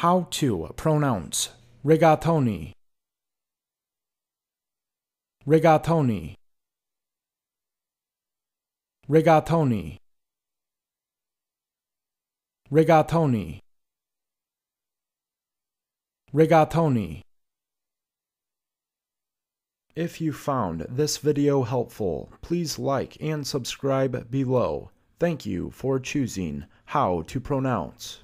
How to pronounce rigatoni. Rigatoni. Rigatoni. Rigatoni. Rigatoni. If you found this video helpful, please like and subscribe below. Thank you for choosing how to pronounce.